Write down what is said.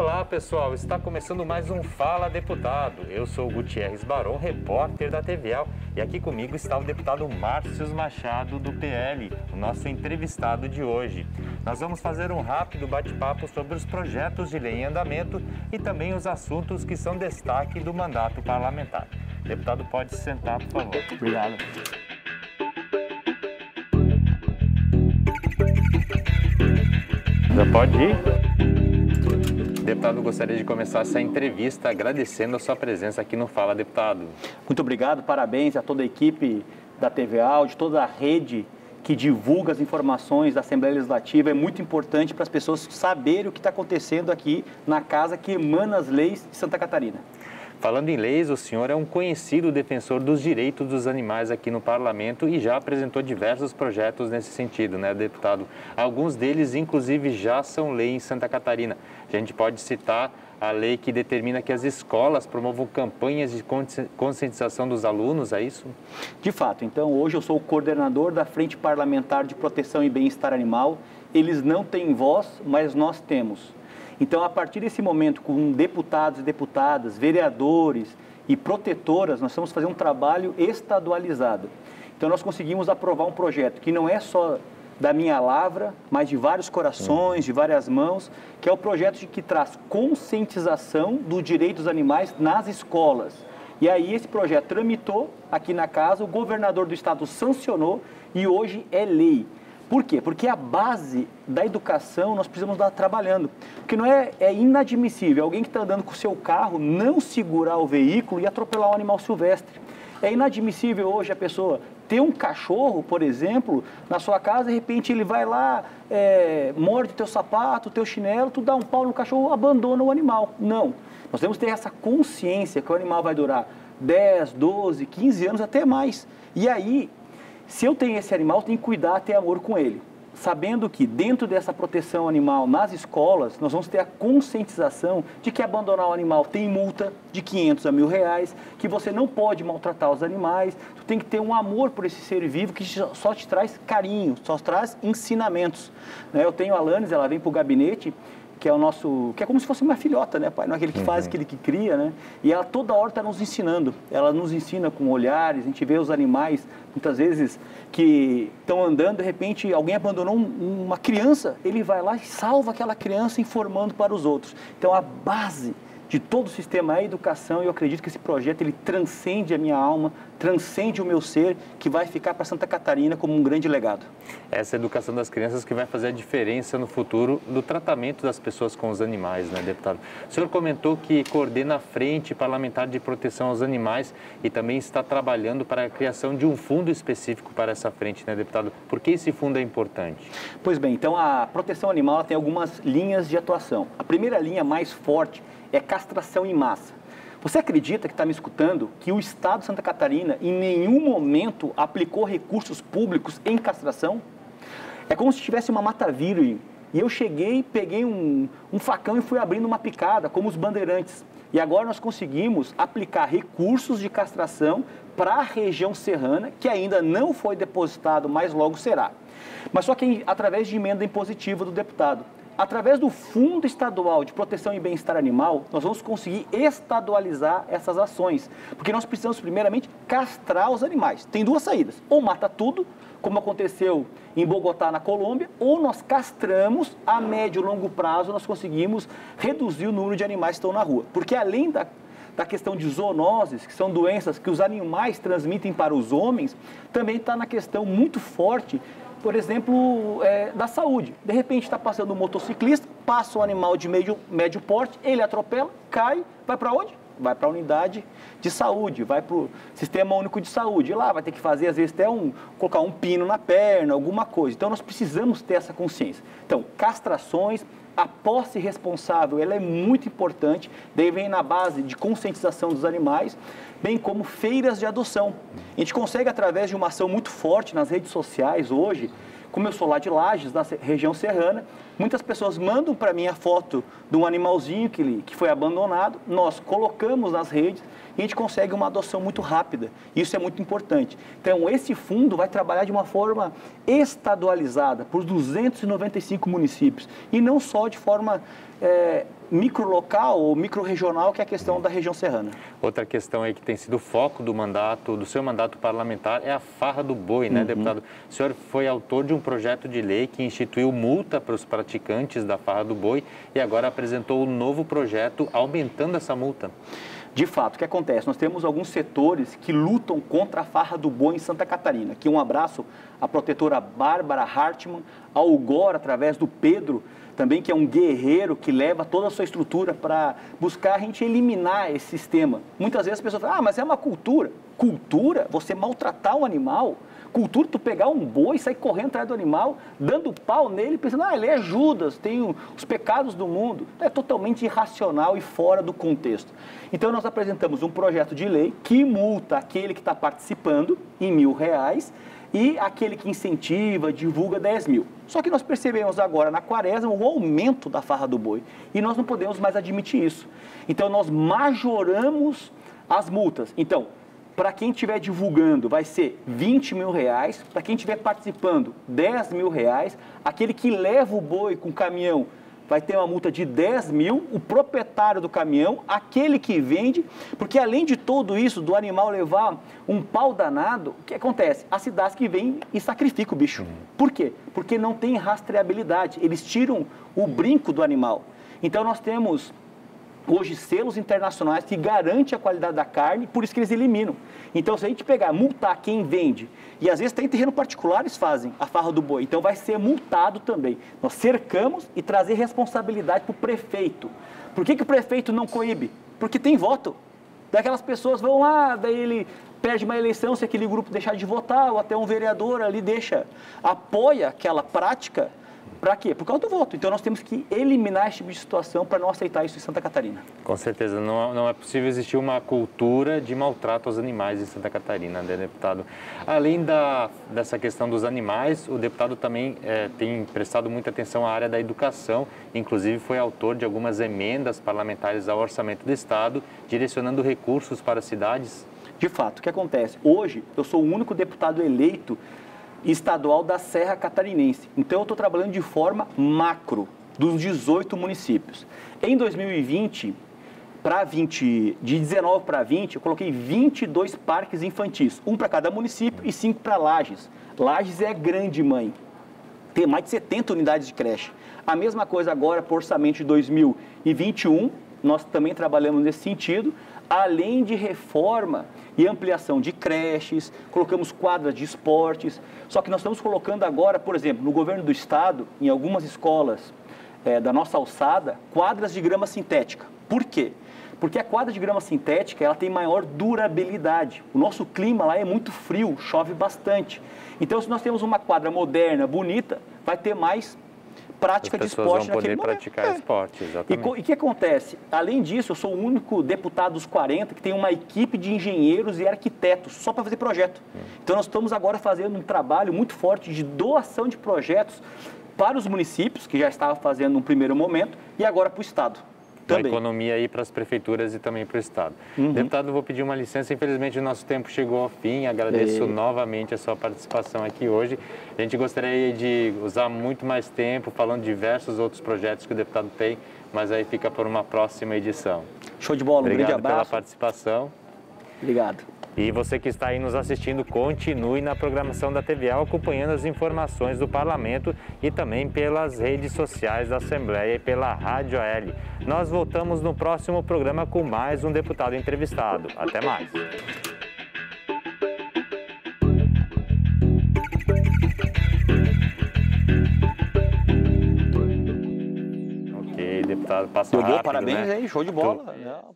Olá pessoal, está começando mais um Fala Deputado. Eu sou o Gutierrez Baron, repórter da TVL, e aqui comigo está o deputado Márcio Machado do PL, o nosso entrevistado de hoje. Nós vamos fazer um rápido bate-papo sobre os projetos de lei em andamento e também os assuntos que são destaque do mandato parlamentar. Deputado, pode se sentar, por favor. Obrigado. Já pode ir? Deputado, gostaria de começar essa entrevista agradecendo a sua presença aqui no Fala Deputado. Muito obrigado, parabéns a toda a equipe da TVA, de toda a rede que divulga as informações da Assembleia Legislativa. É muito importante para as pessoas saberem o que está acontecendo aqui na casa que emana as leis de Santa Catarina. Falando em leis, o senhor é um conhecido defensor dos direitos dos animais aqui no parlamento e já apresentou diversos projetos nesse sentido, né, deputado? Alguns deles, inclusive, já são lei em Santa Catarina. A gente pode citar a lei que determina que as escolas promovam campanhas de conscientização dos alunos, é isso? De fato. Então, hoje eu sou o coordenador da Frente Parlamentar de Proteção e Bem-Estar Animal. Eles não têm voz, mas nós temos. Então, a partir desse momento, com deputados e deputadas, vereadores e protetoras, nós vamos fazer um trabalho estadualizado. Então, nós conseguimos aprovar um projeto que não é só da minha lavra, mas de vários corações, de várias mãos, que é o projeto que traz conscientização do direito dos animais nas escolas. E aí esse projeto tramitou aqui na casa, o governador do estado sancionou e hoje é lei. Por quê? Porque a base da educação nós precisamos estar trabalhando. Porque não é, é inadmissível alguém que está andando com o seu carro não segurar o veículo e atropelar um animal silvestre. É inadmissível hoje a pessoa ter um cachorro, por exemplo, na sua casa, de repente ele vai lá, é, morde teu sapato, teu chinelo, tu dá um pau no cachorro, abandona o animal. Não. Nós temos que ter essa consciência que o animal vai durar 10, 12, 15 anos, até mais. E aí, se eu tenho esse animal, eu tenho que cuidar, ter amor com ele. Sabendo que dentro dessa proteção animal nas escolas, nós vamos ter a conscientização de que abandonar o animal tem multa de 500 a mil reais, que você não pode maltratar os animais, tu tem que ter um amor por esse ser vivo que só te traz carinho, só te traz ensinamentos. Né? Eu tenho a Alanis, ela vem para o gabinete que é o nosso, que é como se fosse uma filhota, né, pai? Não é aquele que faz, uhum. aquele que cria, né? E ela toda hora está nos ensinando. Ela nos ensina com olhares, a gente vê os animais, muitas vezes, que estão andando, de repente alguém abandonou um, uma criança, ele vai lá e salva aquela criança informando para os outros. Então a base de todo o sistema é a educação e eu acredito que esse projeto ele transcende a minha alma, transcende o meu ser, que vai ficar para Santa Catarina como um grande legado. Essa educação das crianças que vai fazer a diferença no futuro do tratamento das pessoas com os animais, né, deputado? O senhor comentou que coordena a Frente Parlamentar de Proteção aos Animais e também está trabalhando para a criação de um fundo específico para essa frente, né, deputado? Por que esse fundo é importante? Pois bem, então a proteção animal tem algumas linhas de atuação. A primeira linha mais forte é castração em massa. Você acredita que está me escutando que o Estado de Santa Catarina em nenhum momento aplicou recursos públicos em castração? É como se tivesse uma mata virgem e eu cheguei, peguei um, um facão e fui abrindo uma picada, como os bandeirantes. E agora nós conseguimos aplicar recursos de castração para a região serrana, que ainda não foi depositado, mas logo será. Mas só que através de emenda impositiva do deputado. Através do Fundo Estadual de Proteção e Bem-Estar Animal, nós vamos conseguir estadualizar essas ações, porque nós precisamos primeiramente castrar os animais. Tem duas saídas: ou mata tudo, como aconteceu em Bogotá, na Colômbia, ou nós castramos a médio e longo prazo, nós conseguimos reduzir o número de animais que estão na rua. Porque além da da questão de zoonoses, que são doenças que os animais transmitem para os homens, também está na questão muito forte por exemplo, é, da saúde. De repente está passando um motociclista, passa um animal de médio, médio porte, ele atropela, cai, vai para onde? Vai para a unidade de saúde, vai para o sistema único de saúde. E lá vai ter que fazer, às vezes, até um, colocar um pino na perna, alguma coisa. Então nós precisamos ter essa consciência. Então, castrações, a posse responsável ela é muito importante, daí vem na base de conscientização dos animais, bem como feiras de adoção. A gente consegue, através de uma ação muito forte nas redes sociais hoje, como eu sou lá de Lages, da região serrana, Muitas pessoas mandam para mim a foto de um animalzinho que, que foi abandonado, nós colocamos nas redes e a gente consegue uma adoção muito rápida. Isso é muito importante. Então, esse fundo vai trabalhar de uma forma estadualizada por 295 municípios e não só de forma é, microlocal ou micro-regional, que é a questão da região serrana. Outra questão aí que tem sido foco do mandato, do seu mandato parlamentar, é a farra do boi, né, uhum. deputado? O senhor foi autor de um projeto de lei que instituiu multa para os praticantes da farra do boi e agora apresentou um novo projeto aumentando essa multa. De fato, o que acontece? Nós temos alguns setores que lutam contra a farra do boi em Santa Catarina. Aqui um abraço à protetora Bárbara Hartmann, ao GOR, através do Pedro, também que é um guerreiro que leva toda a sua estrutura para buscar a gente eliminar esse sistema. Muitas vezes as pessoas falam, ah, mas é uma cultura. Cultura? Você maltratar um animal? Cultura, tu pegar um boi sair correndo atrás do animal, dando pau nele, pensando, ah, ele é Judas, tem os pecados do mundo. É totalmente irracional e fora do contexto. Então, nós apresentamos um projeto de lei que multa aquele que está participando em mil reais e aquele que incentiva, divulga 10 mil. Só que nós percebemos agora na quaresma o aumento da farra do boi e nós não podemos mais admitir isso. Então nós majoramos as multas. Então, para quem estiver divulgando vai ser 20 mil reais, para quem estiver participando 10 mil reais, aquele que leva o boi com caminhão vai ter uma multa de 10 mil, o proprietário do caminhão, aquele que vende, porque além de tudo isso, do animal levar um pau danado, o que acontece? As cidades que vêm e sacrificam o bicho. Por quê? Porque não tem rastreabilidade, eles tiram o brinco do animal. Então nós temos hoje selos internacionais que garantem a qualidade da carne, por isso que eles eliminam. Então, se a gente pegar, multar quem vende, e às vezes tem terreno particular, eles fazem a farra do boi, então vai ser multado também. Nós cercamos e trazer responsabilidade para o prefeito. Por que, que o prefeito não coíbe? Porque tem voto. Daquelas pessoas vão lá, daí ele perde uma eleição, se aquele grupo deixar de votar, ou até um vereador ali deixa, apoia aquela prática, para quê? Por causa do voto. Então nós temos que eliminar esse tipo de situação para não aceitar isso em Santa Catarina. Com certeza, não, não é possível existir uma cultura de maltrato aos animais em Santa Catarina, né, deputado? Além da, dessa questão dos animais, o deputado também é, tem prestado muita atenção à área da educação, inclusive foi autor de algumas emendas parlamentares ao orçamento do Estado, direcionando recursos para cidades. De fato, o que acontece? Hoje, eu sou o único deputado eleito estadual da Serra Catarinense. Então eu estou trabalhando de forma macro dos 18 municípios. Em 2020, para 20, de 19 para 20, eu coloquei 22 parques infantis, um para cada município e cinco para Lages. Lages é grande, mãe. Tem mais de 70 unidades de creche. A mesma coisa agora por orçamento de 2021, nós também trabalhamos nesse sentido além de reforma e ampliação de creches, colocamos quadras de esportes. Só que nós estamos colocando agora, por exemplo, no governo do estado, em algumas escolas é, da nossa alçada, quadras de grama sintética. Por quê? Porque a quadra de grama sintética ela tem maior durabilidade. O nosso clima lá é muito frio, chove bastante. Então, se nós temos uma quadra moderna, bonita, vai ter mais prática de esporte vão poder praticar é. esporte, exatamente. E o que acontece? Além disso, eu sou o único deputado dos 40 que tem uma equipe de engenheiros e arquitetos só para fazer projeto. Hum. Então nós estamos agora fazendo um trabalho muito forte de doação de projetos para os municípios, que já estava fazendo no primeiro momento, e agora para o Estado. Também. Uma economia aí para as prefeituras e também para o Estado. Uhum. Deputado, vou pedir uma licença. Infelizmente, o nosso tempo chegou ao fim. Agradeço e... novamente a sua participação aqui hoje. A gente gostaria de usar muito mais tempo falando de diversos outros projetos que o deputado tem, mas aí fica por uma próxima edição. Show de bola, um Obrigado grande abraço. pela participação. Obrigado. E você que está aí nos assistindo, continue na programação da TVA acompanhando as informações do Parlamento e também pelas redes sociais da Assembleia e pela Rádio AL. Nós voltamos no próximo programa com mais um deputado entrevistado. Até mais. Ok, deputado, passa Jogou, rápido, parabéns né? aí, show de bola. Não,